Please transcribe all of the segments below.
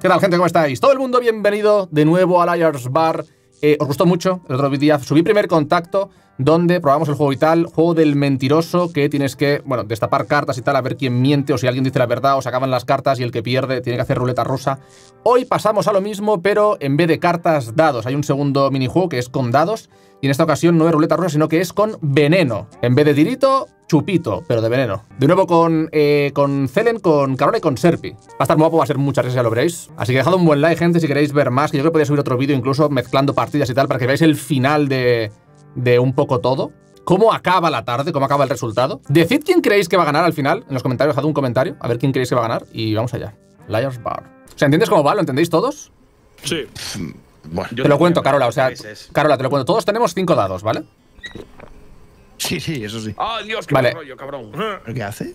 ¿Qué tal, gente? ¿Cómo estáis? Todo el mundo bienvenido de nuevo a Liars Bar. Eh, ¿Os gustó mucho? El otro día subí primer contacto donde probamos el juego y tal, juego del mentiroso que tienes que, bueno, destapar cartas y tal, a ver quién miente o si alguien dice la verdad o se acaban las cartas y el que pierde tiene que hacer ruleta rusa. Hoy pasamos a lo mismo, pero en vez de cartas, dados. Hay un segundo minijuego que es con dados y en esta ocasión no es ruleta rusa, sino que es con veneno. En vez de tirito, chupito, pero de veneno. De nuevo con, eh, con Celen, con Carola y con Serpi. Va a estar guapo, va a ser muchas veces, ya lo veréis. Así que dejad un buen like, gente, si queréis ver más, que yo creo que podría subir otro vídeo incluso mezclando partidas y tal, para que veáis el final de, de un poco todo. ¿Cómo acaba la tarde? ¿Cómo acaba el resultado? Decid quién creéis que va a ganar al final. En los comentarios, dejad un comentario. A ver quién creéis que va a ganar. Y vamos allá. Liars Bar. O sea, ¿entiendes cómo va? ¿Lo entendéis todos? Sí. Bueno, te lo cuento, Carola. O sea, Carola, te lo cuento. Todos tenemos cinco dados, ¿vale? Sí, sí, eso sí. ¡Ah, Dios, qué Vale. rollo, cabrón! ¿Qué hace?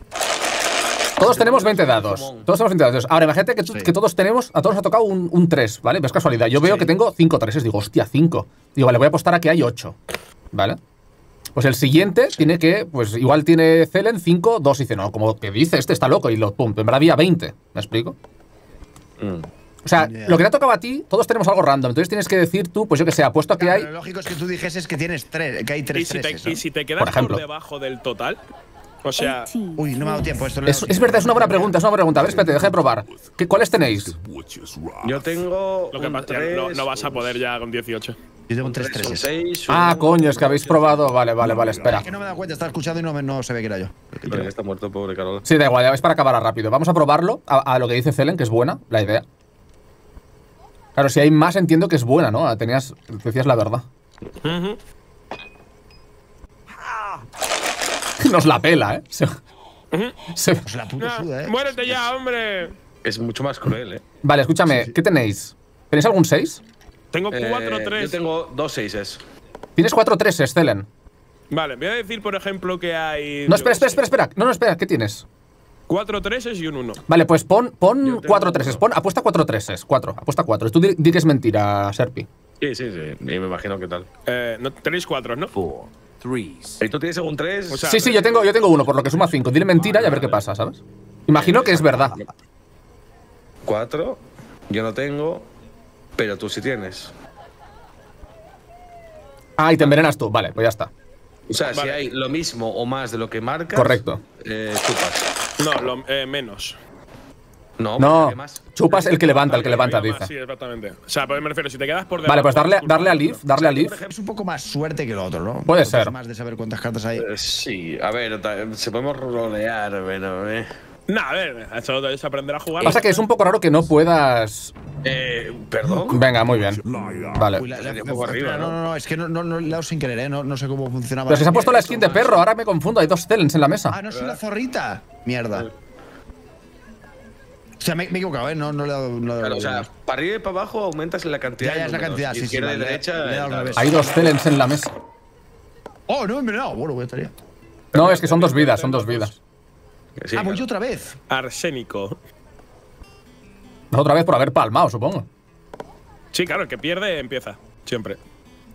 Todos tenemos 20 dados. Todos tenemos 20 dados. Ahora, imagínate que, tú- Sí. que todos tenemos, a todos nos ha tocado un, un 3, ¿vale? Ves casualidad. Yo veo Sí. que tengo 5 treses. Digo, hostia, 5. Digo, vale, voy a apostar a que hay 8. ¿Vale? Pues el siguiente tiene que, pues igual tiene Celen 5, 2 y dice, no, como que dice, este está loco. Y lo pum, en verdad había 20. ¿Me explico? O sea, Ya. lo que te ha tocado a ti, todos tenemos algo random. Entonces tienes que decir tú, pues yo que sé, apuesto a que Claro, hay. Lo lógico es que tú dijeses que tienes tres, que hay Y tres si, te, treses, y ¿no? si te quedas Por por, debajo del total, o sea, Uy, no me ha dado tiempo. Esto Es, verdad, es una buena pregunta, es una buena pregunta. A ver, espérate, deja de probar. ¿Qué, ¿Cuáles tenéis? Yo tengo. lo que un pasa es que tres, no, no vas a poder ya con 18. Yo tengo un tres tres, un treses. seis, un Ah, uno, coño, es que habéis probado. Vale, vale, vale, espera. Es que no me dado cuenta, estaba escuchando y no, me- no se ve que era yo. Pero está muerto, pobre Carola. Sí, da igual, ya ves para acabar rápido. Vamos a probarlo a, a lo que dice Celen, que es buena la idea. Claro, si hay más entiendo que es buena, ¿no? Tenías, decías la verdad. Ujú. Nos la pela, ¿eh? Se- se- Pues la puta Ah, suda, ¿eh? ¡Muérete ya, hombre! Es mucho más cruel, ¿eh? Vale, escúchame, ¿qué tenéis? ¿Tenéis algún 6? Tengo Eh, 4 3 Yo tengo dos seises. Tienes 4 3 Celen. Vale, voy a decir, por ejemplo, que hay. No, espera, espera, espera, espera. No, no, espera, ¿qué tienes? 4 3 y un 1. Vale, pues pon, pon tengo 4 3 uno. Pon, apuesta 4 3 4, apuesta 4. Tú di, di que es mentira, Serpi. Sí, sí, sí. Y me imagino que tal. Eh, no, tenéis 4, ¿no? four, threes. ¿Y tú tienes algún tres? O sea, Sí, sí, yo tengo, yo tengo uno, por lo que suma 5. Dile mentira y a ver qué pasa, ¿sabes? Imagino que es verdad. Cuatro. Yo no tengo. Pero tú sí tienes. Ah, y te envenenas tú. Vale, pues ya está. O sea, si hay lo mismo o más de lo que marcas. Correcto. Eh, chupas. No, lo- eh, menos. No, No, chupas el que levanta, el que levanta, dice. Sí, exactamente. O sea, pues me refiero, si te quedas por debajo. Vale, pues darle, darle a. Leaf, darle a Leaf. Es un poco más suerte que lo otro, ¿no? Puede ser. más de saber cuántas cartas hay. Eh, sí, a ver, se podemos rolear, pero. Eh. Nah, a ver, eso es aprender a jugar. Pasa que es un poco raro que no puedas. Eh, perdón. Venga, muy bien. Vale. Uy, la- la- Sería un la- poco arriba, espera, ¿no? no, no, no, es que no, no, no le sin querer, ¿eh? No, no sé cómo funcionaba. Pero si se ha puesto la skin de perro, ahora me confundo. Hay dos Celens en la Ah, mesa. no soy la zorrita. Mierda. O sea, me, me he equivocado, ¿eh? No, no le he dado. No Claro, o sea, para arriba y para abajo aumentas la cantidad. Ya, ya es la cantidad, sí, sí, Izquierda y derecha. Hay dos Celens en la mesa. oh, no, he envenenado. Bueno, voy a estar ya. No, es que son dos vidas, son dos vidas. Sí, ah, voy claro. yo otra vez. Arsénico. Otra vez por haber palmado, supongo. Sí, claro, el que pierde empieza. Siempre.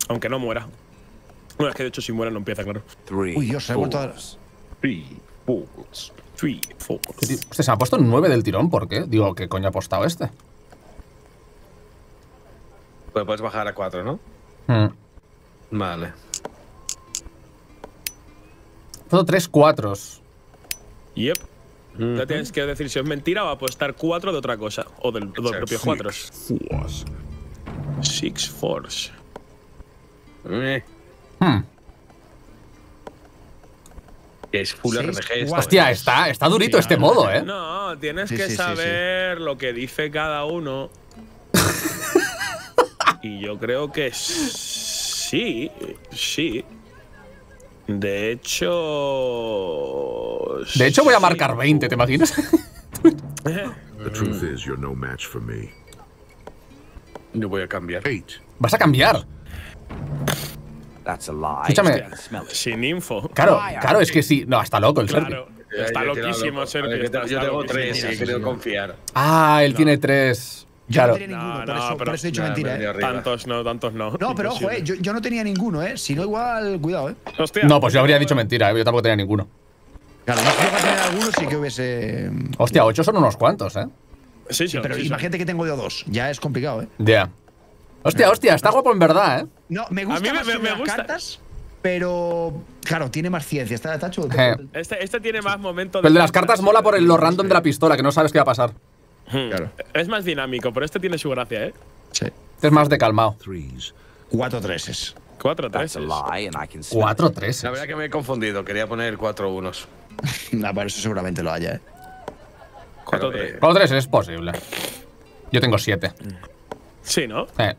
Aunque no muera. Bueno, es que de hecho si muere no empieza, claro. Three. Uy, Dios, se ha vuelto a. Three, fours. Three, four. Hostia, se ha puesto 9 del tirón, ¿por qué? Digo, ¿qué coño ha apostado este? Pues puedes bajar a cuatro, ¿no? Hmm. Vale. Puedo tres cuatros. Yep. Ya tienes que decir si es mentira o apostar 4 de otra cosa. O del, de los propios 4. Six Force. Eh, Hmm. Es full. Hostia, está, está durito Sí, este modo, ¿eh? No, tienes Sí, que sí, sí, saber lo que dice cada uno. y yo creo que sí, sí. De hecho. De hecho, voy a marcar 20, ¿te imaginas? The truth is, you're no match for me. Yo voy a cambiar. Eight. Vas a cambiar. That's a lie. Escúchame. Sin info. Claro, claro, es que sí. No, está loco el Serpi. Claro. Está tirado loquísimo, ver, que está- Yo tengo tres he querido confiar. Ah, él tiene tres. Yo Claro. no tenía ninguno, No, por, no, eso, pero- por eso he mentira, ¿eh? Tantos no, tantos no. No, pero ojo, eh, yo, yo no tenía ninguno, ¿eh? Si no, igual, cuidado, ¿eh? Hostia. No, pues yo habría dicho mentira, ¿eh? yo tampoco tenía ninguno. Claro, no si llegas a tener alguno, sí que hubiese. Hostia, ocho son unos cuantos, ¿eh? Sí, sí, Pero sí, sí. imagínate que tengo yo dos. Ya es complicado, ¿eh? Ya. Hostia, hostia, está guapo en verdad, ¿eh? No, me gusta mí me- más me- gusta. cartas, pero claro, tiene más ciencia. Está, está chulo. Eh. Este, este tiene más momentos. El de las cartas mola por el, lo random de la pistola, que no sabes qué va a pasar. Claro. Es más dinámico, pero este tiene su gracia, ¿eh? Sí. Este es más de calmado. Cuatro treses. Cuatro, That's tres. a lie, and I can smell Cuatro, it. tres. La verdad que me he confundido. Quería poner cuatro unos. No, pero eso seguramente lo haya, ¿eh? Cuatro, eh, Cuatro, tres es posible. Yo tengo siete. Sí, ¿no? Eh.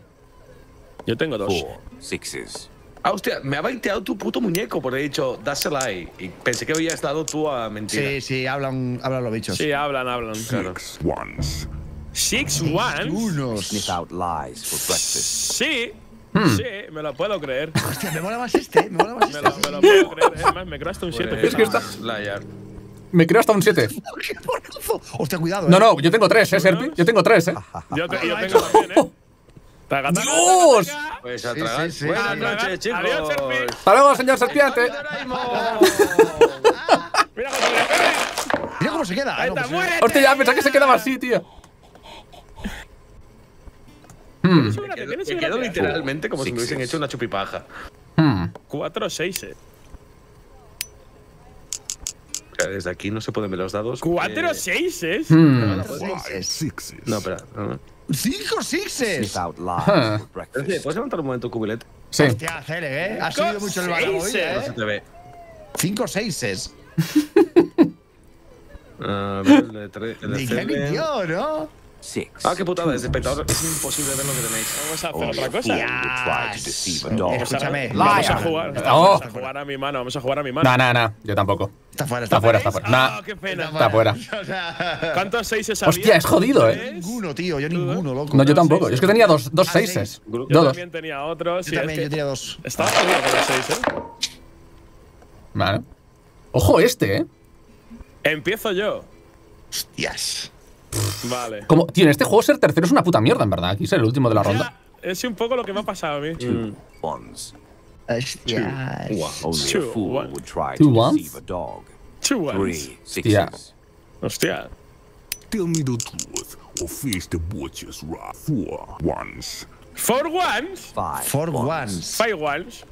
Yo tengo dos. Four sixes. Ah, hostia, me ha baiteado tu puto muñeco porque he dicho, dásela ahí. Y pensé que habías dado tú a mentira. Sí, sí, hablan, hablan los bichos. Sí, hablan, hablan. Claro. Six ones. Six ones. Unos. Sniff out lies for breakfast. Sí. Hmm. Sí, me lo puedo creer. Hostia, me mola más este, me mola más Me este. lo, me lo puedo creer. Es más, me creo hasta un 7. Pues, Es que está- Liar. Me creo hasta un siete. ¡Qué bonazo! Hostia, cuidado, ¿eh? No, no, yo tengo tres, ¿eh, Serpi? Yo tengo tres, ¿eh? Yo, te- yo tengo también, ¿eh? ¡Dios! Pues a Sí, tragar. sí, sí. Buenas A tragar. noches, chicos. Adiós. Hasta luego, señor serpiente. Mira cómo le pega. Mira cómo se queda. Ahí no, está, pues, muérete. Hostia, ya pensaba que se quedaba así, tío. Hmm, Me quedo literalmente como si me hubiesen hecho una chupipaja. hmm. Cuatro, seis, eh. O sea, Desde aquí no se pueden ver los dados. Cuatro, Eh, seis, eh. Hmm. No, espera. no, no. ¡Cinco sixes! Breakfast. ¿Puedes levantar un momento el cubilete? Sí. Hostia, Cele, ¿eh? Ha subido mucho el valor hoy, seises. No se ¿eh? te ve. Cinco seises. A ver, el de tres. El ¿no? Six. Ah, qué putada. Desde espectador es imposible ver lo que tenéis. Vamos a hacer otra cosa. Vamos a- Escúchame. Vamos a jugar. Oh. Vamos a jugar a mi mano. Vamos a jugar a mi mano. Nah, nah, nah. Yo tampoco. Está fuera, Está fuera, está fuera. Ah, Nah. qué pena. Está fuera. O sea, ¿Cuántos seises había? Hostia, es jodido, eh. Ninguno, tío. Yo ninguno, loco. No, yo tampoco. Yo es que tenía dos, dos Ah, seises. Yo Dos, también tenía otro. Sí, Yo también, es yo tenía dos. Estaba jodido con los seis, eh. Vale. Ojo este, eh. Empiezo yo. Hostias. Vale. Como, tío, en este juego ser tercero es una puta mierda, en verdad. Aquí ser el último de la ronda. Ya, es un poco lo que me ha pasado a mí. Two Uh, ones. Hostias. Only Two a fool ones. would try Two to ones? deceive a dog. Two ones. Three Hostia. sixes. Hostia. Tell me the truth or face the butcher's wrath. Four ones. Four ones. Five. For ones. ones. Five ones.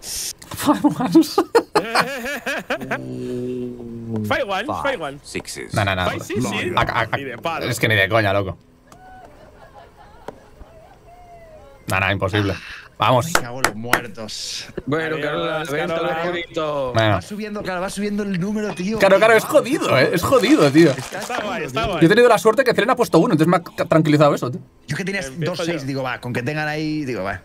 Five ones. Five Five ones. sixes. nah, nah, nah. Five sixes. A- a- a- Ni de palo. es que ni de coña, loco. Nah, nah, imposible. Ah. Vamos. Me cago en los muertos. Bueno, Carola. Va subiendo, claro, va subiendo el número, tío. Claro, claro, es jodido, eh. Es jodido, tío. Está guay, está Yo he tenido la suerte que Celen ha puesto uno, entonces me ha tranquilizado eso, tío. Yo que tenías Empiezo dos seis, yo. digo, va, con que tengan ahí, digo, va.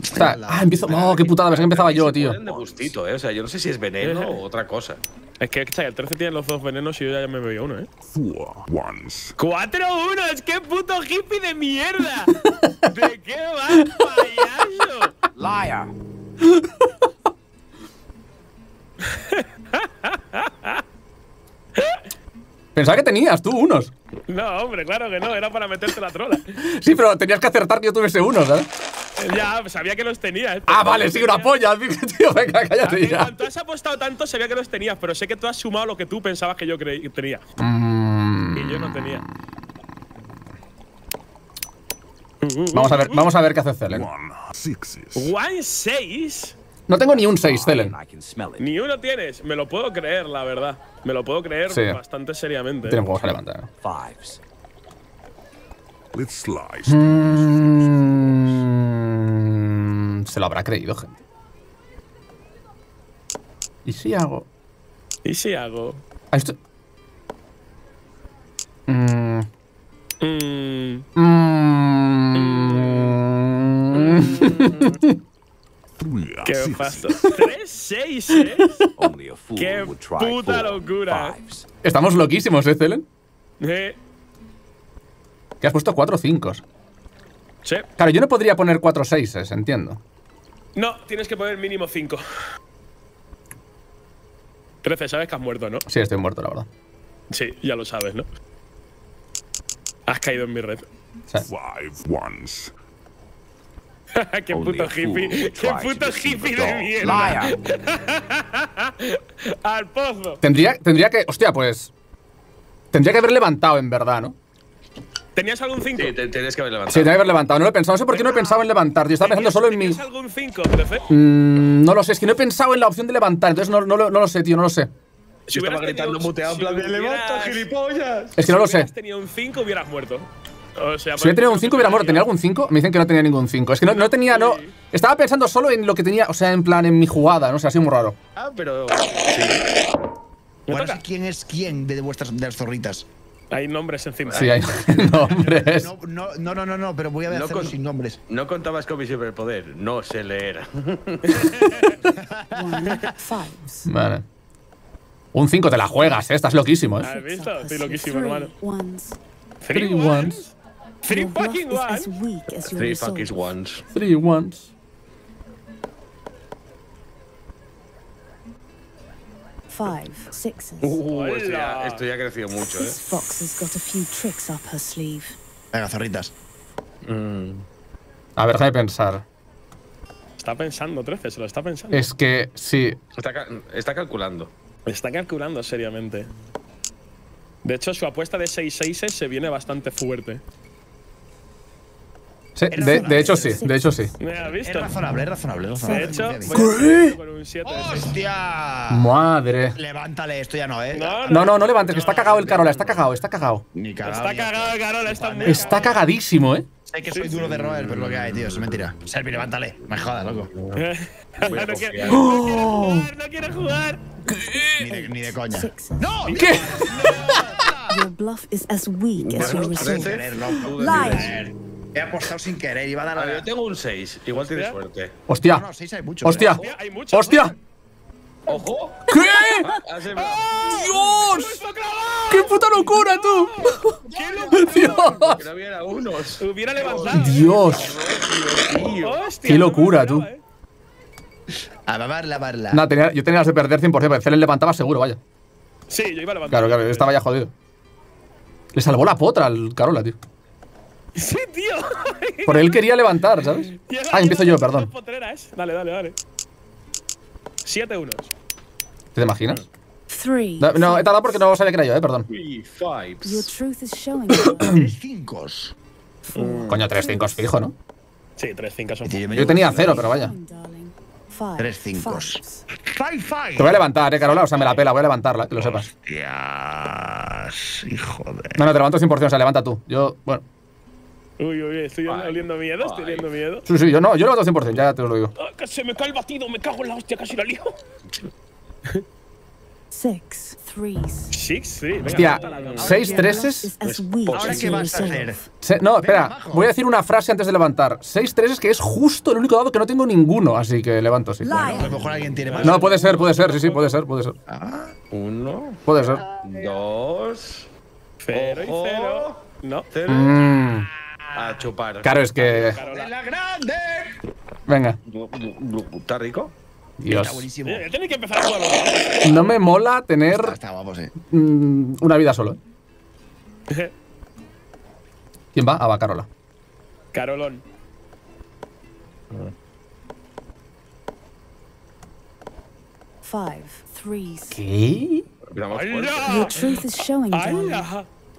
O sea, ah, empiezo. Oh, qué putada, pensé que empezaba yo, tío. De gustito, ¿eh? O sea, yo no sé si es veneno o otra cosa. Es que chay, el 13 tiene los dos venenos y yo ya me bebí uno, eh. Four ones. ¡Cuatro unos! ¡Qué puto hippie de mierda! ¿De qué vas, payaso? Liar. Pensaba que tenías tú unos. No, hombre, claro que no, era para meterte la trola. Sí, pero tenías que acertar que yo tuviese uno, ¿sabes? Ya, sabía que los tenías. Ah, vale, sí, una polla, tío. Venga, cállate En ya. cuanto has apostado tanto, sabía que los tenías, pero sé que tú has sumado lo que tú pensabas que yo creí- tenía. Mm, Y yo no tenía. Vamos a ver, vamos a ver qué hace Celen. One sixes. One 6. No tengo ni un 6, Celen. Ni uno tienes. Me lo puedo creer, la verdad. Me lo puedo creer Sí. bastante seriamente. Tiene juegos a levantar. Fives. Let's slice. Mm, se lo habrá creído, gente. ¿Y si hago? ¿Y si hago? Ah, esto- Mm, Mm, mm. ¿Qué pasa? Tres seises. Only a fool Qué would try puta locura. Estamos loquísimos, ¿eh, Celen? Eh, Que has puesto 4 5. sí. Claro, yo no podría poner 4 6, entiendo. No, tienes que poner mínimo 5. 13, sabes que has muerto, ¿no? Sí, estoy muerto, la verdad. Sí, ya lo sabes, ¿no? Has caído en mi red. Sí. Five ones. qué puto hippie. Qué puto hippie de mierda. Al pozo. Tendría, tendría que. Hostia, pues. Tendría que haber levantado, en verdad, ¿no? ¿Tenías algún 5? Sí, te, tenías que haber levantado. Sí, tenía que haber levantado. No lo he pensado. No sé por qué no he pensado en levantar, tío. Estaba pensando solo en mi. ¿Tenías algún 5, Prefe? Mm, no lo sé, es que no he pensado en la opción de levantar, entonces no, no, lo- no lo sé, tío, no lo sé. Si estaba hubieras gritando tenido- muteado en plan de, "Levanta, gilipollas". Es que no lo sé. Si hubieras tenido un 5, hubieras muerto. O sea, Si hubiera tenido un 5 hubiera muerto. ¿Tenía algún 5? Me dicen que no tenía ningún 5. Es que no, no tenía, no. Estaba pensando solo en lo que tenía, o sea, en plan, en mi jugada, no sé, así muy raro. Ah, pero. Sí. Me Bueno, toca. ¿quién es quién de vuestras de las zorritas? Hay nombres encima. Sí, hay nombres. No, no, no, no, no, pero voy a No hacerlo con- sin nombres. No contabas con mi superpoder. No sé leer. Vale. Un 5 te la juegas, eh. Estás loquísimo, eh. ¿Has visto? Estoy loquísimo, three hermano. ones. Three ones. Three fucking ones. Three fucking ones. Three ones. Five sixes. Uh, esto ya, Hola. esto ya ha crecido mucho, eh. This fox has got a few tricks up her sleeve. Venga, zorritas. A ver, déjame pensar. Está pensando, 13, se lo está pensando. Es que, sí. Está, ca- está calculando. Está calculando seriamente. De hecho, su apuesta de 6 6 se viene bastante fuerte. Sí, de, de hecho, sí. De hecho, sí. ¿Me has Es visto? razonable, es razonable. es De razonable, hecho, confía en mí. voy a con un 7 de 6. ¡Hostia! Madre. Levántale, esto ya no, ¿eh? No, No, no, no levantes, que está cagado el Carola, está cagado, está cagado. Ni cagado. Está cagado, Carola, está muy Está cagadísimo, eh. Sé que soy duro de roer, pero lo que hay, tío, es mentira. Servi, levántale. Me jodas, loco. no, quiere, no quiere jugar, no quiere jugar. Ni de, ni de coña. ¡No! ¿Qué? Your bluff is as weak as your loco. Liar. He apostado sin querer, iba a dar A ver, la. yo tengo un 6. Igual tienes suerte. Hostia. No, no, seis hay muchos. Hostia. ¿eh? Hostia, hay muchos. Hostia. ¡Ojo! ¿Qué? ¡Dios! ¡Lo he clavado! ¡Qué puta locura, tú! Dios. Que no hubiera unos. Hubiera levantado. Dios. Hostia, Qué locura, tú. eh. A babarla, a babarla. Nada, tenía- yo tenía las de perder 100%, porque Celen levantaba seguro, vaya. Sí, yo iba a levantar. Claro, claro, yo estaba ya jodido. Le salvó la potra al Carola, tío. Sí, tío. Por él quería levantar, ¿sabes? Llega- Ah, empiezo yo, perdón. Dale, dale, dale. Siete unos. ¿Te imaginas? Three. No, no, he tardado porque no sabía que era yo, eh, perdón. Truth is showing. darling. Tres cinco. Coño, 3-5 es fijo, ¿no? Sí, tres cinco son. Yo tenía cero, pero vaya. Tres cincos. five. Te voy a levantar, eh, Carola. O sea, me la pela, voy a levantarla, que lo sepas. Hostias, hijo de. No, no, te levanto 100%, o sea, levanta tú. Yo, bueno. Uy, uy, estoy Five. oliendo miedo, estoy oliendo miedo. Sí, sí, yo no, yo levanto 100%, ya te lo digo. Ah, que se me cae el batido, me cago en la hostia, casi la lío. Six. Threes. Six, sí. Venga, Hostia, levanta la cama. 6 Your bluff treses. weak Ahora, ¿qué vas a hacer? Se- no, espera, voy a decir una frase antes de levantar. 6 treses que es justo el único dado que no tengo ninguno, así que levanto, sí. A Liar. lo mejor alguien tiene más. No, puede ser, puede ser, sí, sí, puede ser, puede ser. Uno, Puede ser. dos, Cero y cero. No. cero. Mm, A chupar. claro, es que. ¡La grande! Venga, ¿Está rico? Dios. Está buenísimo. Eh, Tenéis que empezar a jugar. No me mola tener Está guapo, sí. mm, una vida solo. dos. ¿Quién va? Ah, va, Carola. Carolón. Five. ¿Qué? Empezamos fuerte.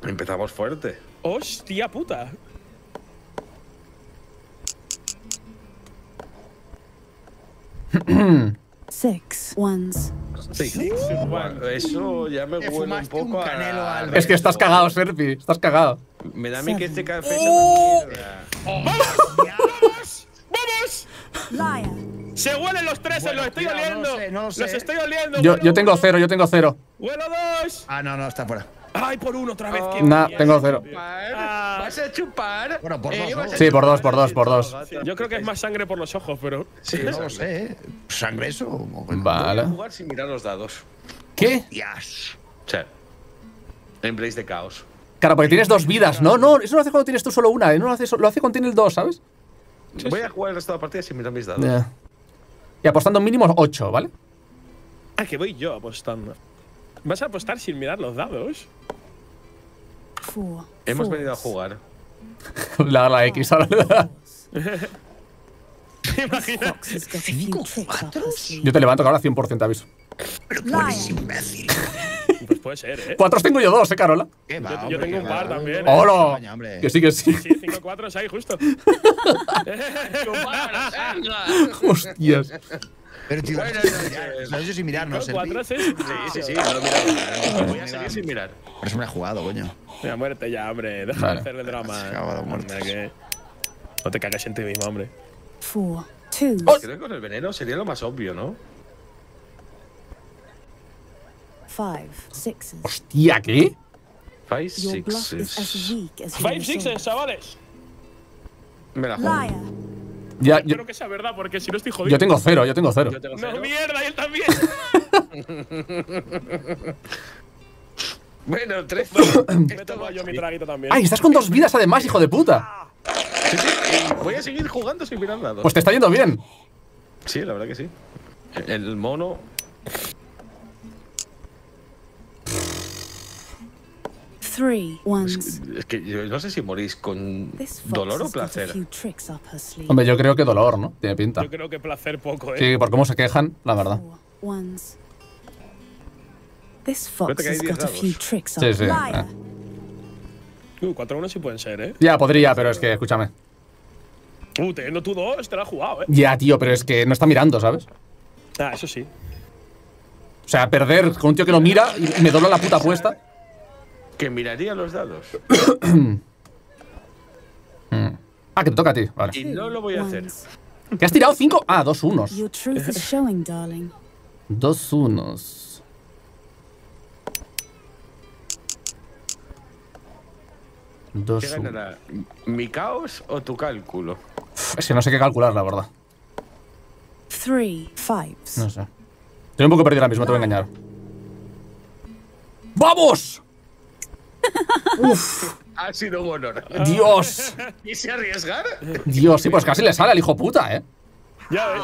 Empezamos fuerte. ¡Hostia puta! Six. Ones. Eso ya me huele un un a... Es que estás cagado, Serpi. Estás cagado. Me da a mí que este café ¡Oh! ¡Vamos! Liar. Se huelen los tres, Bueno, los estoy cuidado, no oliendo. lo sé, no lo sé, Los estoy oliendo. Yo, yo tengo cero, yo tengo cero. Huelo dos. Ah, no, no, está fuera. ¡Ay, por uno otra vez! qué Nah, tengo cero. Ah, ¿Vas a chupar? Bueno, por dos, vas ¿no? Sí, por dos, por dos, por dos. Yo creo que es más sangre por los ojos, pero. Sí, No lo sé, ¿eh? ¿Sangre eso? o- Voy a Vale. jugar sin mirar los dados. ¿Qué? Hostias. O sea, en Blaze de Caos. Claro, porque tienes dos vidas. No, no, eso lo hace cuando tienes tú solo una. ¿eh? No lo hace, lo hace cuando tienes dos, ¿sabes? Voy a jugar el resto de la partida sin mirar mis dados. Y apostando mínimo 8, ¿vale? Ah, que voy yo apostando. ¿Vas a apostar sin mirar los dados? Four. Hemos venido a jugar. La, la X ahora. Imagina. Fox has got a few ¿Cinco cuatros? Yo te levanto, que ahora 100% te aviso. Pero tú eres imbécil. Pues puede ser, ¿eh? Cuatros tengo yo dos, ¿eh, Carola? ¿Qué va, Yo, yo hombre, tengo qué un va. par también. ¿eh? ¡Hola! Que sí, que sí. Sí, 5-4 es ahí, justo. Hostias. Pero tío, Bueno, no, no, no, no, no, yo sin mirar, no sé. 4 Sí, sí, sí, no lo he mirado. Voy a seguir sin mirar. Por eso me he jugado, coño. Mira, muérete ya, hombre. Deja Vale. de hacerle drama. Se acaba de muertos. Anda, que- No te cagues en ti mismo, hombre. Four twos. Creo que con el veneno sería lo más obvio, ¿no? Five sixes. Hostia, ¿qué? Five, sixes. 5 sixes, chavales. Me la juego. Ya, yo, Espero que sea verdad, porque si no estoy jodido. yo tengo cero, yo tengo cero. Yo tengo No, mierda, y él también. Bueno, tres. Me tomo yo mi traguito también. ¡Ay, estás con dos vidas además, hijo de puta! Sí, sí, y voy a seguir jugando sin mirar nada. Pues te está yendo bien. Sí, la verdad que sí. El mono. Es que yo no sé si morís con This fox dolor o has got a placer. few tricks up her sleeve. Hombre, yo creo que dolor, ¿no? Tiene pinta. Yo creo que placer poco, ¿eh? Sí, por cómo se quejan, la verdad. Four ones. This fox Vete que hay has diez got a few dados. tricks Sí, sí. Eh. Uh, 4-1 sí pueden ser, ¿eh? Ya, podría, pero es que, escúchame. Uh, teniendo tú dos, te la has jugado, ¿eh? Ya, tío, pero es que no está mirando, ¿sabes? Ah, eso sí. O sea, perder con un tío que no mira y me dobla la puta apuesta. Que miraría los dados. Ah, que te toca a ti, vale. Y no lo voy a hacer. ¿Que has tirado cinco? Ah, dos unos. Dos unos. Dos ¿Qué ganará? ¿Mi caos o tu cálculo? Es que no sé qué calcular, la verdad. No sé. Estoy un poco perdido ahora mismo, te voy a engañar. ¡Vamos! Ha sido un honor. ¡Dios! ¿Quise arriesgar? Dios, sí, pues casi le sale al hijo puta, ¿eh? Ya ves.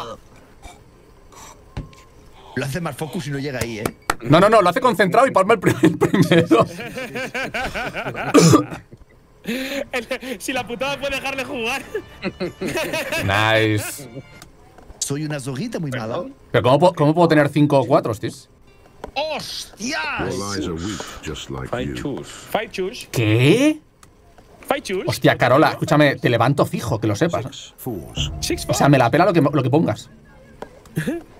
Lo hace más focus y no llega ahí, ¿eh? No, no, no, lo hace concentrado y palma el, pri- el primero. El- si la putada puede dejarle jugar. Nice. Soy una zorrita muy mala. Pero ¿cómo, puedo- cómo puedo tener cinco o cuatro, tíos? ¡Hostias! Fight. ¿Qué? Fight choose. Hostia, Carola, escúchame, te levanto fijo, que lo sepas. O sea, me la pela lo que, lo que pongas.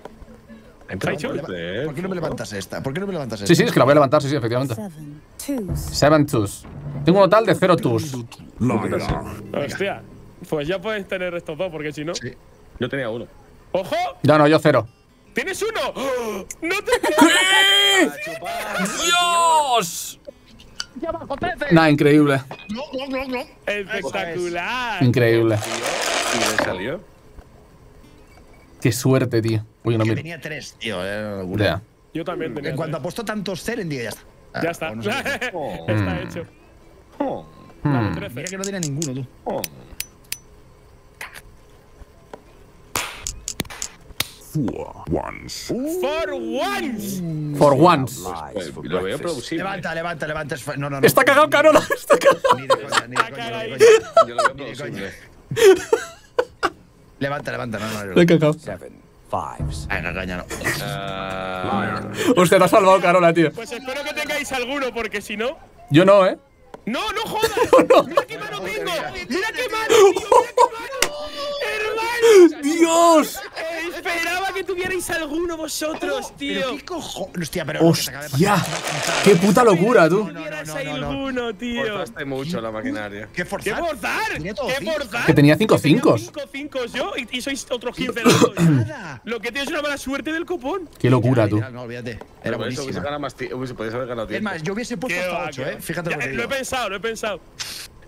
Choose. ¿Por qué no me levantas esta? ¿Por qué no me levantas esta? Sí, sí, es que la voy a levantar, sí, sí, efectivamente. Seven twos. Tengo un total de cero twos. Hostia. Pues ya puedes tener estos dos, porque si no. Sí. Yo tenía uno. ¡Ojo! No, no, yo cero. ¡Tienes uno! ¡Oh! ¡No te creo! ¡Dios! Nah, increíble. ¡Espectacular! Increíble. Y le salió. Qué suerte, tío. Uy, no tenía tres, tío. Yo también tenía. En cuanto tres. apostó tantos ceren, digo, ya está. Ah, Ya está. no sé. Está hecho. Oh, Hmm. Mira que no tenía ninguno, tú. Four ones. For once! For once. For Lo veo breakfast. plausible. Levanta, levanta, levanta. No, no, no. Está cagado, Carola. Está cagado. Ni de coña, ni de Está coña, cagado ni de ahí. coña. Yo lo veo Ni de plausible. Levanta, levanta. No, no, Me he no. cagado. Seven fives. Venga, caña, no. Ah, Hostia, te has salvado, Carola, tío. Pues espero que tengáis alguno, porque si no. Yo no, ¿eh? ¡No, no jodas! ¡Mira qué mano tengo! ¡Mira qué mano, tío! ¡Mira qué mano! ¡Hermano! ¡Dios! Eh, Esperaba que tuvierais alguno vosotros, tío. Pero qué cojones. Hostia, pero. ¡Qué puta locura, tú! No, no, tuvieras no, no, no. alguno, tío. forzaste mucho la maquinaria. ¿Qué ¿Qué forzar? ¿Qué forzar? Que tenía cinco Que tenía cincos. cinco cincos yo y, y sois otros 15 dados. Nada. Lo que tienes es una mala suerte del copón. ¡Qué locura, tú! No, olvídate. Era hubiese buenísima. ganado más ti- hubiese- podías haber ganado Es tiempo. más, yo hubiese puesto Qué hasta va, 8, qué ¿eh? Fíjate lo que Lo he pensado, lo he pensado.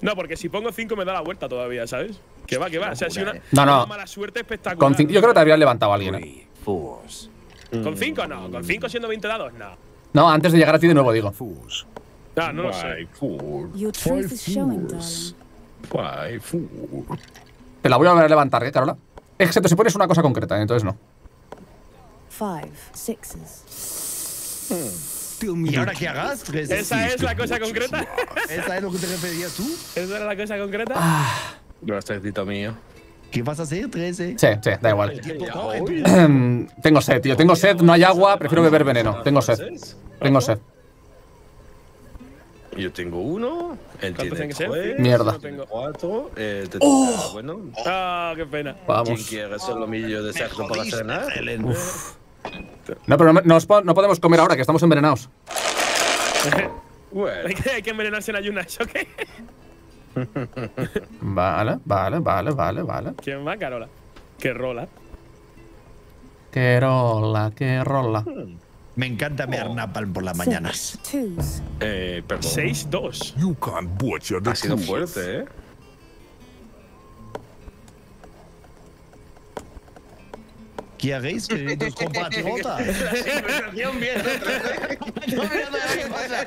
No, porque si pongo 5 me da la vuelta todavía, ¿sabes? Que va, que va. O sea, si una, locura, No, no. una mala suerte espectacular. Con cinco- yo creo que te habrías levantado a alguien, ¿eh? ¿Con 5 no? ¿Con 5 siendo 20 dados? No. No, antes de llegar a ti de nuevo, digo. Fours. No, no lo sé. Te la voy a volver a levantar, ¿eh, Carola? Excepto si pones una cosa concreta, ¿eh? entonces no. Five sixes. Me ¿Y ahora qué hagas? ¿Qué es- ¿Esa es la cosa concreta? ¿Esa es lo que te referías tú? ¿Esa era la cosa concreta? Gracias, mío. ¿Qué vas a hacer, 13? Sí, sí, da igual. Tengo sed, tío. Tengo sed, no hay agua, prefiero beber veneno. Tengo sed. Tengo sed. Yo tengo uno. Él ¿Cuántos tiene tres, Mierda. Tengo. Cuatro. Eh, te toca, bueno. Ah, qué pena. ¿Quién Vamos. quiere solomillo de cerdo para cenar? No, pero no, no no podemos comer ahora, que estamos envenenados. Bueno, Hay que, hay que envenenarse en ayunas, ¿ok? Vale, vale, vale, vale, vale. ¿Quién va, Carola? Que rola. Que rola, que rola. Me encanta mear napalm por las mañanas. Six twos. eh, perdón. 6-2. You can't butcher the Ha sido fuerte, ¿eh? ¿Qué haréis, queridos compatriotas? Sincronización bien. No me nada qué pasa.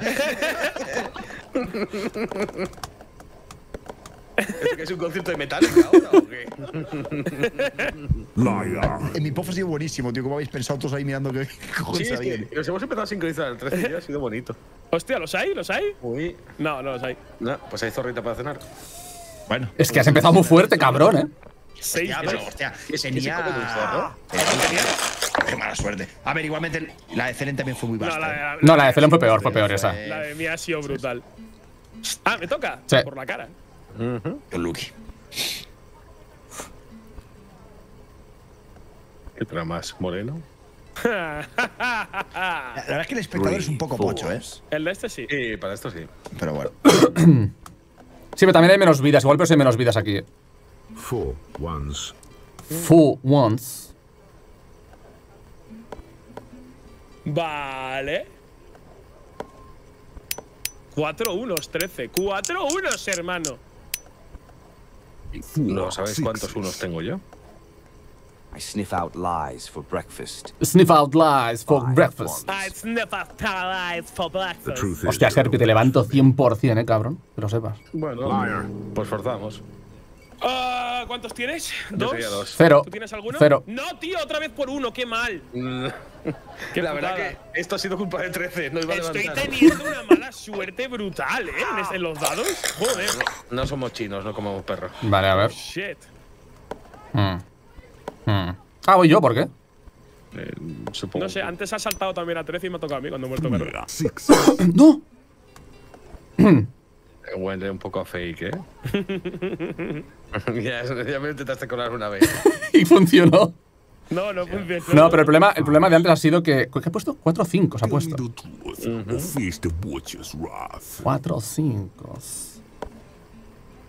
¿Esto que es un concierto de Metallica ahora o qué? Liar. En mi puff ha sido buenísimo, tío. ¿Cómo habéis pensado todos ahí mirando qué Sí, cojones es había? que nos hemos empezado a sincronizar el 13 y ha sido bonito. Hostia, ¿los hay? ¿Los hay? Uy, No, no los hay. no, pues hay zorrita para cenar. Bueno. Es que has empezado muy fuerte, cabrón, ¿eh? 6 Ya, pero, hostia, tenía... cerdo. tenía... Qué mala suerte. A ver, igualmente la de Celen también fue muy No, vasta. la, ¿eh? la- No, la de Celon fue peor, fue peor esa. la de mí ha sido brutal. Ah, me toca. Sí. Por la cara. Yo, Lucky. ¿Qué trae más? ¿Moreno? La verdad es que el espectador es un poco pocho, ¿eh? El de este sí. Sí, para esto sí. Pero bueno. Sí, pero también hay menos vidas. Igual, pero sí hay menos vidas aquí. Four ones. Full ones. Vale. 4 unos, 13. 4 unos, hermano. Four ¿No sabéis cuántos unos tengo yo? I sniff out lies for breakfast. Sniff out lies for Five breakfast. ones. It's never lies for The breakfast. truth is, Hostia, Serpi, te levanto 100%, eh, cabrón. Que lo sepas. Bueno, Liar. pues forzamos. Ah, ¿Cuántos tienes? ¿Dos? Cero. ¿Tú tienes alguno? Cero. No, tío, otra vez por uno, qué mal. Qué la verdad que esto ha sido culpa de 13. No iba a Estoy levantar. teniendo una mala suerte brutal, ¿eh? En, es- en los dados. Joder. No somos chinos, no comemos perro. Vale, a ver. Shit. Hmm. Hmm. Ah, voy yo, ¿por qué? Eh, supongo. No sé, antes ha saltado también a 13 y me ha tocado a mí cuando he muerto perro. ¡No! Huele un poco a fake, ¿eh? ya, ya me intentaste colar una vez. y funcionó. No, no funciona. No, pero el problema, el problema de antes ha sido que. ¿Qué ha puesto? 4 o 5 se ha puesto. the truth, or face the butcher's wrath. 4 o 5.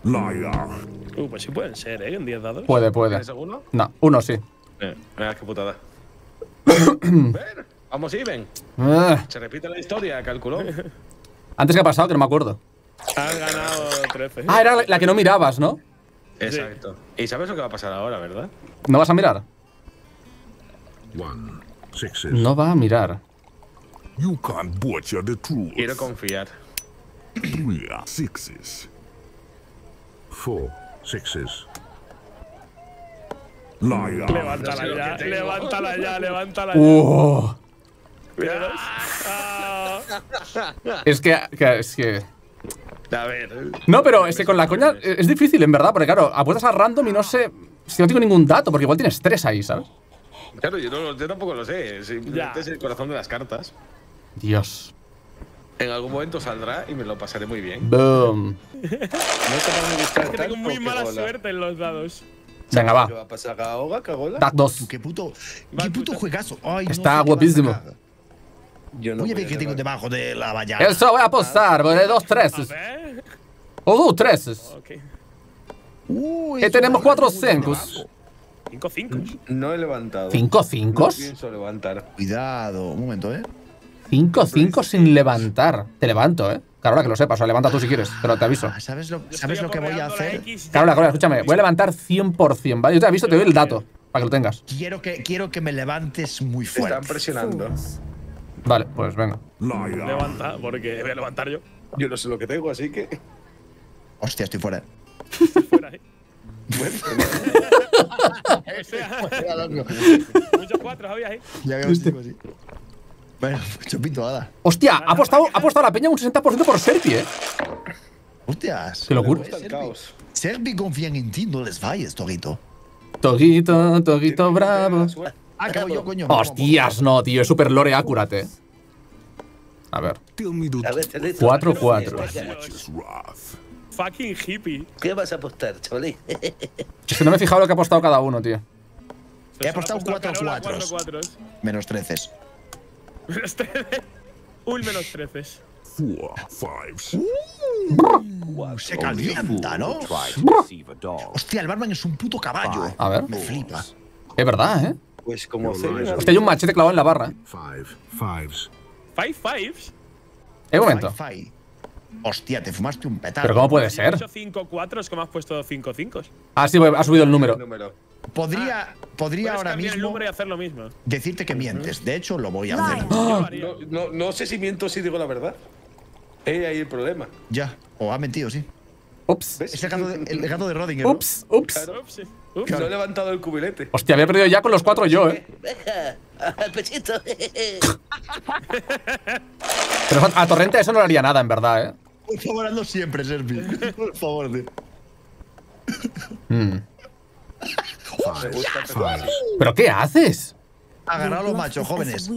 Liar. Uh, pues sí pueden ser, ¿eh? En 10 dados. Puede, puede. ¿Tienes alguno? No, uno sí. Eh, mira qué putada. Ver, vamos, Iben. Ah, Se repite la historia, calculó. Antes que ha pasado, que no me acuerdo. Has ganado 13. Ah, era la- que no mirabas, ¿no? Exacto. Y sabes lo que va a pasar ahora, ¿verdad? ¿No vas a mirar? One. Sixes. No va a mirar. You can't butcher the truth. Quiero confiar. Three sixes. Four sixes. Liar. Levántala ya, levántala ya, levántala ya. Uh. Ah. es que, que- es que. A ver. No, pero es que con la coña es difícil, en verdad, porque claro, apuestas a random y no sé. Si no tengo ningún dato, porque igual tienes tres ahí, ¿sabes? Claro, yo, no- yo tampoco lo sé. Simplemente Ya. es el corazón de las cartas. Dios. En algún momento saldrá y me lo pasaré muy bien. Boom. No te va a gustar Es que tengo muy mala suerte en los dados. Venga, ¿Qué va. va a pasar ahora, cagola? Tag 2. Qué puto, Va, qué puto juegazo. Ay, no Está sé va guapísimo. No Voy ver voy qué a tengo debajo de la valla. Eso voy a apostar, dos A treses. ver. O dos treses. Ok. Uy, Que eso tenemos cuatro cencos. 5 5 No he levantado. ¿Cinco No cincos? pienso levantar. Cuidado, un momento, ¿eh? Cinco cinco sin levantar. Te levanto, eh. Carola, que lo sepas. O sea, levanta tú si quieres, pero te aviso. Ah, ¿Sabes lo, ¿sabes lo que voy a hacer? Carola, Carola, escúchame. Voy a levantar 100%, ¿vale? Yo te aviso, te doy el dato. Para que lo tengas. Quiero que, quiero que me levantes muy Te están fuerte. presionando. Vale, pues venga. Levanta, porque voy a levantar yo. Yo no sé lo que tengo, así que. Hostia, estoy fuera. Fuera, ¿eh? Muchos cuatro había ahí. Ya veo chicos, sí. Bueno, chupito, hada. Hostia, ha apostado, ha apostado la peña un 60% por Serpi, eh. Hostias. Qué locura. Serbi confían en ti, no les falles, Torito. Toguito, Toguito bravo. Ah, acabo yo, coño. Hostias, no, tío. Es super lore accurate, eh. A ver. Tell me the A ver, truth. te leto. 4-4. Butcher's wrath. Fucking hippie. ¿Qué vas a apostar, chavalí? Es que no me he fijado lo que ha apostado cada uno, tío. He apostado cuatro cuatros. 4 Menos 13. Menos 13. Un menos 13. Four fives. Se calienta, ¿no? Hostia, el barman es un puto caballo. A ver. Me flipa. Es verdad, ¿eh? Pues como cenas. Hostia, hay un machete clavado en la barra. Five fives. Five fives. Eh, un momento. Fi-fi. Hostia, te fumaste un petardo. Pero ¿cómo puede ser? 8 5 4 es como has puesto 5 5. Ah, sí, ha subido el número. Número. Podría, podría Puedes ahora el mismo número y hacer lo mismo. decirte que mientes. De hecho, lo voy a hacer. Haría. No, no, no sé si miento si digo la verdad. Eh, ahí el problema. Ya. O ha mentido, sí. Ups. Es el gato de, el gato de Rodinger. ¿no? Ups, ups. Claro. Ups, sí. Ups. No he levantado el cubilete. Hostia, había perdido ya con los cuatro yo, ¿eh? Al pechito. Pero a Torrente eso no le haría nada, en verdad, ¿eh? Por favor, hazlo siempre, Serpi. Por favor, tío. Mm. Fives. ¿Pero qué haces? Agarrad a los machos, jóvenes.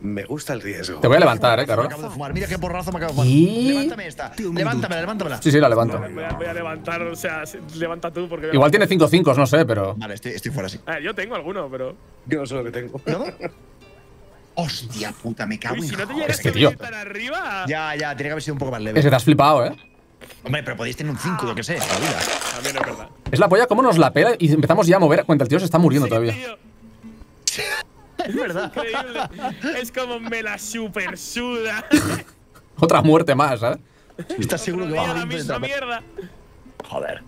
Me gusta el riesgo. Te voy a levantar, ¿eh, Me Carol? acabo de fumar. Mira qué porrazo me acabo de fumar. ¿Y? Levántame esta. Levántamela, levántamela. Sí, sí, la levanto. Voy a, voy a levantar, o sea, levanta tú porque. Igual tiene 5 5 no sé, pero. Vale, estoy, estoy fuera así. Ah, yo tengo alguno, pero. Yo no sé lo que tengo. ¿No? Hostia puta, me cago en si no te llegas que, tan arriba. Ya, ya, tiene que haber sido un poco más Es leve. que te has flipado, ¿eh? Hombre, pero podéis tener un 5, yo que sé, la vida. También es verdad. Es la polla cómo nos la pela y empezamos ya a mover. Cuenta, el tío se está muriendo Sí, todavía. tío, Es verdad. increíble. es como me la super suda. Otra muerte más, ¿sabes? ¿Estás seguro que va a la misma mierda. Joder.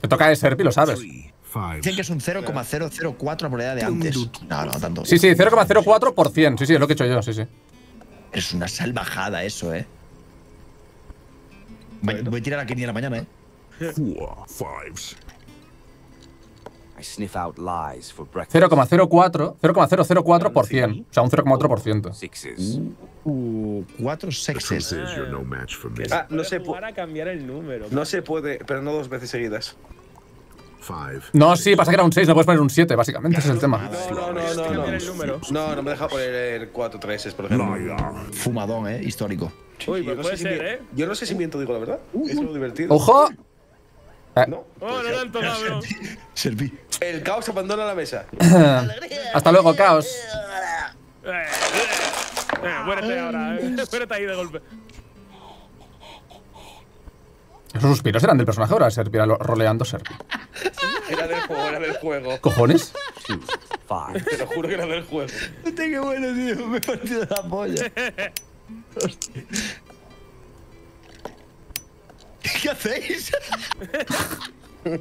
Te toca de Serpi, lo sabes. Dicen que es un 0,004 la probabilidad de antes. No, no, tanto. Sí, sí, 0,04 por 100. Sí, sí, es lo que he hecho yo, sí, sí. Es una salvajada eso, eh. Voy, voy a tirar a quiniela mañana, eh. Four fives. 0,04 0,004 por 100. O sea, un 0,4%. Sixes. Uh, cuatro sexes. is, you're no match for me. Ah, no se, pu- jugar a cambiar el número. no se puede, pero no dos veces seguidas. Five. No, sí, pasa que era un 6, no puedes poner un 7, básicamente, ese es el tema. No, no, no, no. No, no, no me deja poner el 4 3 por ejemplo. Fumadón, eh. Histórico. Uy, Yo pues no puede sé si ser, ¿eh? Yo no sé si miento, digo la verdad. Es lo divertido. ¡Ojo! No. Oh, no tocado, bro. Serví. El caos abandona la mesa. Hasta luego, caos. Eh, eh, muérete ahora, eh. Muérete ahí de golpe. ¿Esos suspiros eran del personaje o era Serpi? Era roleando Serpi. Era del juego, era del juego. ¿Cojones? Two. Five. Te lo juro que era del juego. Hostia, qué bueno, tío. Me he partido la polla. Hostia. ¿Qué hacéis? Es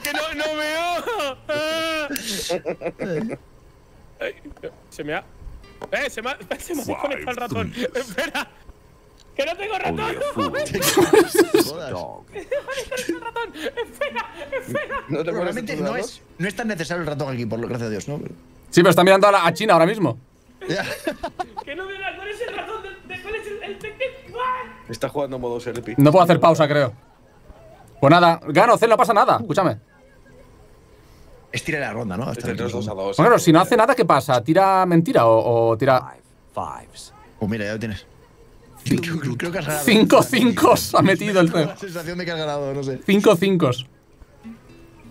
que no, no veo. Ay, se me ha. Eh, se me ha, se me ha desconectado el ratón. Espera. Que no tengo ratón. Only a fool would try to deceive a dog. No te Probablemente no es, no es tan necesario el ratón aquí, por lo gracias a Dios, ¿no? Sí, pero está mirando a, la- a China ahora mismo. Que no veo nada. Está jugando modo Serpi. No puedo hacer pausa, creo. Pues nada, gano, Zen, no pasa nada. Escúchame. Es tirar la ronda, ¿no? Hasta Este 3 2 a 2. Bueno, claro, si no hace nada, ¿qué pasa? ¿Tira mentira o, o tira Five. Fives. Pues mira, ya lo tienes. Creo, creo que has ganado. cinco cinco? Ha metido el Tengo la sensación de que has ganado, no sé. Cinco cinco.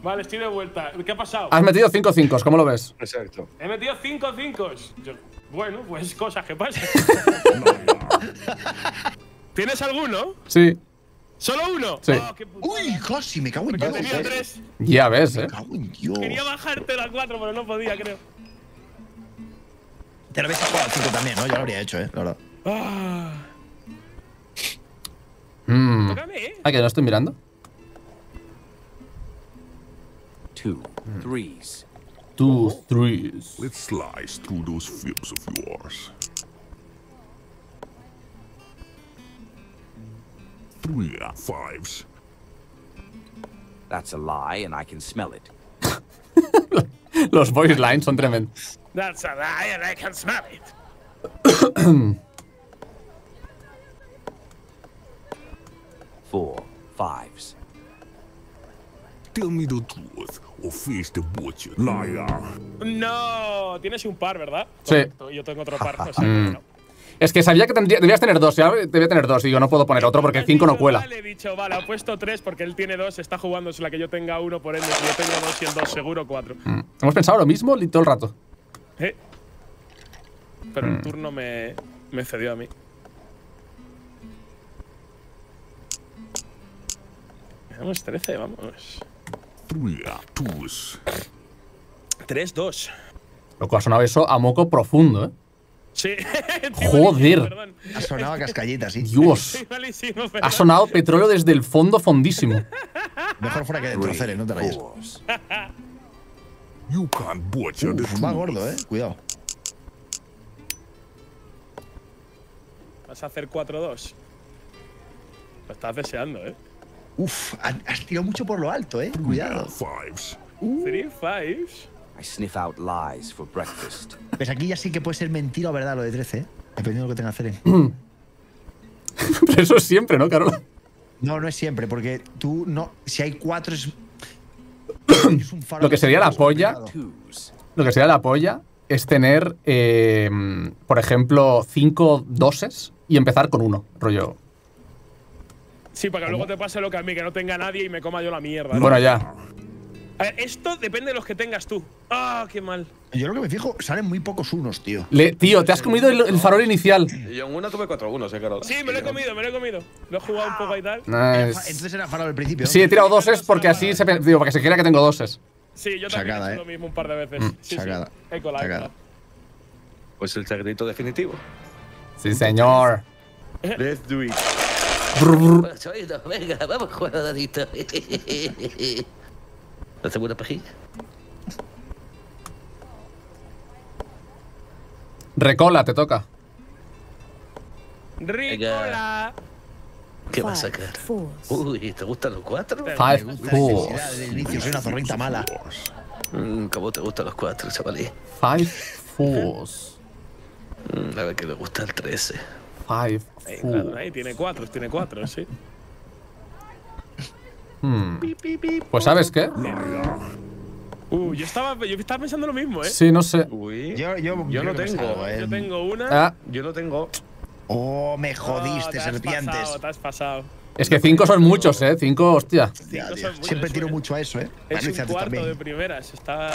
Vale, estoy de vuelta. ¿Qué ha pasado? Has metido cinco cinco, ¿cómo lo ves? Exacto. He metido 5 5 Bueno, pues cosas que pasan. ¿Tienes alguno? Sí. ¿Solo uno? Sí. Oh, qué putada. Uy, casi, me cago en Dios. tenía tres. Ya ves, Me eh. cago en Dios. Quería bajarte a cuatro, pero no podía, creo. Te lo habéis jugado al 5 también, ¿no? Ya lo habría hecho, ¿eh? La verdad. Ah, Mm. tócame, ¿eh? Ah, que no estoy mirando. Two. Threes. Two, threes. Let's slice through those fibs of yours. Three fives. That's a lie, and I can smell it. Los voice lines son tremendos. That's a lie and I can smell it. Four. Fives. Tell me the truth or face the butcher. Liar. No, tienes un par, ¿verdad? Sí. Correcto, yo tengo otro par. o sea que Mm. no. Es que sabía que tendría, debías tener dos, ya debía tener dos. Digo, no puedo poner otro porque el 5 no cuela. Vale, he dicho, vale, ha puesto tres porque él tiene dos, está jugando la que yo tenga uno, por ende, si yo tengo dos y el dos seguro, cuatro. Mm. Hemos pensado lo mismo todo el rato. Eh. Pero Mm. el turno me, me cedió a mí. Vamos, 13, vamos. Three twos. 3-2. Loco, ha sonado eso a moco profundo, ¿eh? Sí. Joder. Ha sonado a cascallita, sí. Dios. Ha sonado petróleo desde el fondo fondísimo. Mejor fuera que de troceres, no te rayes. Fours. You can't butcher the Uf, va gordo, eh. Cuidado. Vas a hacer 4-2. Lo estás deseando, ¿eh? Uf, ha- has tirado mucho por lo alto, eh. Cuidado. Fives. 3-5. I sniff out lies for breakfast. Pues aquí ya sí que puede ser mentira o verdad lo de 13, eh. Dependiendo de lo que tenga Ceren. Pero eso es siempre, ¿no, Carola? No, no es siempre, porque tú no. Si hay cuatro es. es un faro Lo que sería la polla. complicado. Lo que sería la polla es tener, eh, por ejemplo, cinco doses y empezar con uno, rollo. Sí, para que luego te pase lo que a mí, que no tenga nadie y me coma yo la mierda. ¿no? Bueno, ya. A ver, esto depende de los que tengas tú. ¡Ah, qué mal! Yo lo que me fijo, salen muy pocos unos, tío. Le- tío, te has comido el, el farol inicial. Yo en una tuve 4-1, ¿eh, Carola? Sí, me lo he comido, me lo he comido. Lo he jugado un poco y tal. Nice. Entonces era farol al principio. Sí, he tirado doses porque así se, digo, para que se crea que tengo doses. Sí, yo también Sacada, he hecho eh. lo mismo un par de veces. Mm, Sí, sí. sacada, He colado, he sacada. colado. Pues el secreto definitivo. Sí, señor. Let's do it. Venga, vamos a jugar a dadito. ¿Hacemos una pajilla? Recola, te toca. ¡Ricola! ¿Qué vas a sacar? Uy, ¿te gustan los cuatro? Five La fours. intensidad desde el inicio, soy una zorrita mala. Mm, ¿Cómo te gustan los cuatro, chavalí? Five fours. Mm, a ver que le gusta el 13. Five Ahí, claro, ahí tiene cuatro, tiene cuatro, sí. Hmm. Pues, ¿sabes qué? Uh, yo estaba, yo estaba pensando lo mismo, ¿eh? Sí, no sé. Uy. Yo, yo, Yo no tengo, eh. Yo tengo una. Ah, Yo no tengo. Oh, me Oh, jodiste, te has serpientes. Pasado, te has pasado. es que cinco son muchos, ¿eh? Cinco, hostia. Siempre tiro eh. mucho a eso, eh. Es un cuarto también. de primeras. Está.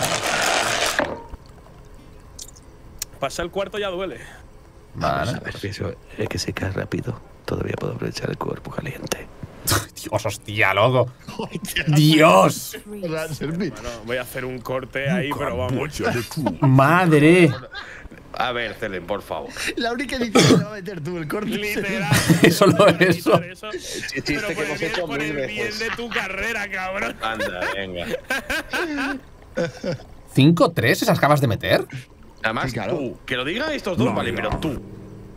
Pasar el cuarto ya duele. Vale. Porque eso es que se cae rápido. Todavía puedo aprovechar el cuerpo caliente. Dios, hostia, loco. Dios. Bueno, voy a hacer un corte ahí, pero vamos. Madre. A ver, Celen, por favor. La única edición que va a meter tú, el corte. Literal. Solo eso. eso. chiste Pero que por hemos hecho por mil el bien de tu carrera, cabrón. Anda, venga. ¿Cinco, tres? ¿Esas acabas de meter? Además, Sí, claro. tú, que lo digan estos dos, No, vale, no. pero tú.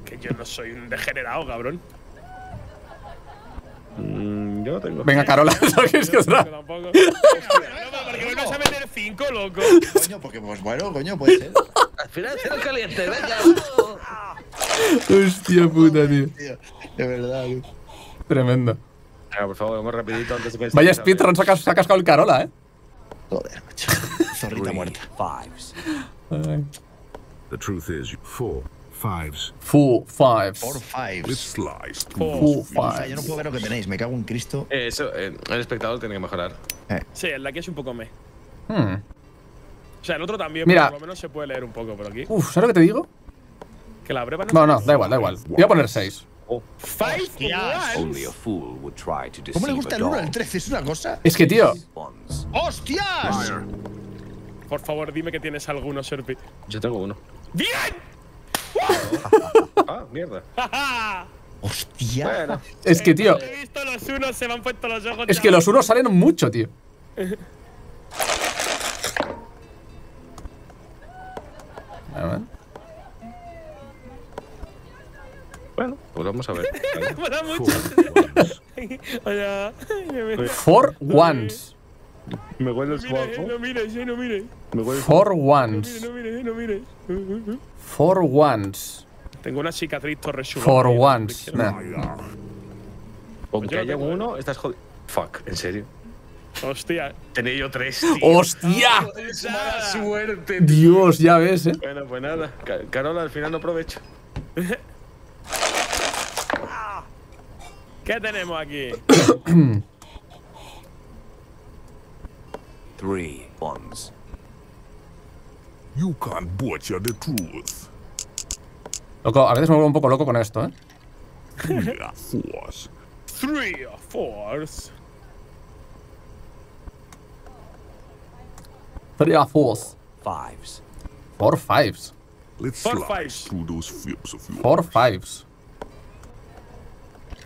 Que yo no soy un degenerado, cabrón. Mm, yo no tengo. Venga, Carola, ¿sabes qué otra? no, porque me vas a meter cinco, loco. Coño, porque pues bueno, coño, puede ser. Al final será caliente, venga. Hostia puta, tío. De verdad, tío. Tremendo. Venga, por favor, vamos rapidito antes de que Vaya speedrun se ha cascado el Carola, ¿eh? Joder, macho. Zorrita muerta. fives. The truth is, four fives. Four fives. Four fives. sliced. Four O sea, fives. yo no puedo ver lo que tenéis, me cago en Cristo. Eh, eso, eh, el espectador tiene que mejorar. Sí, el de aquí es un poco me. Hmm. O sea, el otro también, Mira. pero por lo menos se puede leer un poco, pero aquí. Uf, ¿sabes lo que te digo? Que la breva no. No, no, da igual, da igual. Voy a poner seis. Five Hostias. Only ones. a fool would try to deceive ¿Cómo le gusta el 1 dog. al 13? Es una cosa. Es que, tío. ¡Hostias! Por favor, dime que tienes alguno, Serpi. Yo tengo uno. ¡Bien! Ah, mierda. ¡Ja, ¡Hostia! Bueno, es que, tío, He visto los unos, se me han puesto los ojos. es que los unos salen mucho, tío. A ver. bueno, pues vamos a ver. Da mucho. Hola. Four ones. Me huele el eh, no mires, eh, no mires. Me huele el Four ones. No eh, no mires. Four ones. Tengo una cicatriz torrechuda. For once. Con que Yo lo haya uno, estás jodido. Fuck, ¿en serio? Hostia. Tenía yo tres, tío. ¡Hostia! Es mala suerte, tío. Dios, ya ves, ¿eh? Bueno, pues nada. Ca- Carola, al final no aprovecho. ¿Qué tenemos aquí? Three ones. You can't butcher the truth. Loco, a veces me vuelvo un poco loco con esto, ¿eh? Yeah, force. Three or fours. Three or fours. Fives. Four fives. Let's Four slide fives. through those fibs of yours. Four fives.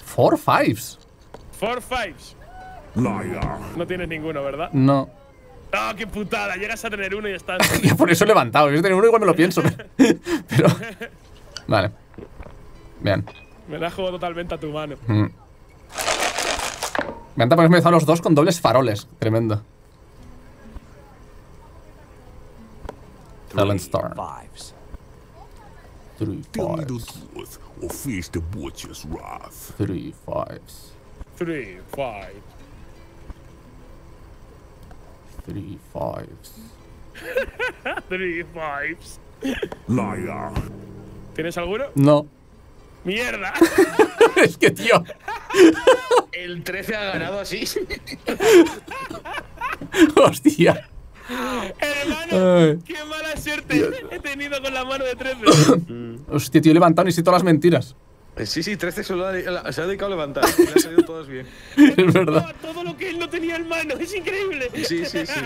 Four fives. Four fives. Liar. No tienes ninguno, ¿verdad? No. ¡Ah, qué putada! Llegas a tener uno y estás. Ya por eso he levantado. Si tengo uno, igual me lo pienso. Pero. Vale. Bien. Me la juego totalmente a tu mano. Mm. Me encanta porque me he empezado los dos con dobles faroles. Tremendo. Talent Star. Fives. Three fives. Three fives. Three, five. Three fives. Three fives. Liar. ¿Tienes alguno? No. ¡Mierda! es que, tío. El 13 ha ganado así. Hostia. ¡Hermano! Ay. ¡Qué mala suerte he tenido con la mano de 13! Hostia, tío, he levantado y sé todas las mentiras. Eh, Sí, sí, 13 solo ha- se ha dedicado a levantar. Le han salido todas bien. Es verdad. ¡Oh, todo lo que él no tenía en mano! ¡Es increíble! Sí, sí, sí.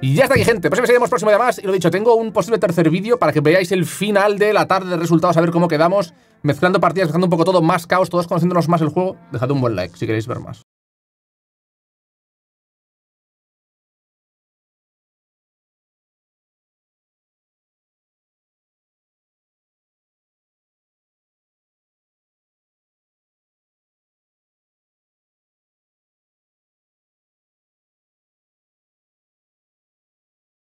Y ya está aquí, gente. Pues seguimos próximo día más. Y lo dicho, tengo un posible tercer vídeo para que veáis el final de la tarde de resultados, a ver cómo quedamos. Mezclando partidas, mezclando un poco todo, más caos, todos conociéndonos más el juego. Dejad un buen like si queréis ver más.